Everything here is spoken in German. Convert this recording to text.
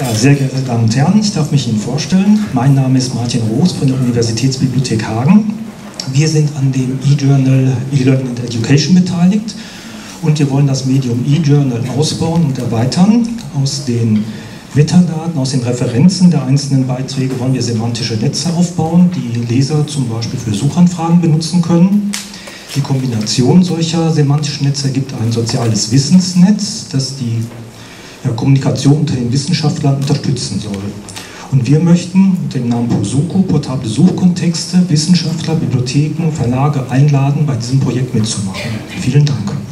Ja, sehr geehrte Damen und Herren, ich darf mich Ihnen vorstellen. Mein Name ist Martin Roos von der Universitätsbibliothek Hagen. Wir sind an dem E-Journal E-Learning and Education beteiligt und wir wollen das Medium E-Journal ausbauen und erweitern. Aus den Metadaten, aus den Referenzen der einzelnen Beiträge wollen wir semantische Netze aufbauen, die Leser zum Beispiel für Suchanfragen benutzen können. Die Kombination solcher semantischen Netze ergibt ein soziales Wissensnetz, das die ja, Kommunikation unter den Wissenschaftlern unterstützen soll. Und wir möchten unter dem Namen Posuko portable Suchkontexte, Wissenschaftler, Bibliotheken, Verlage einladen, bei diesem Projekt mitzumachen. Vielen Dank.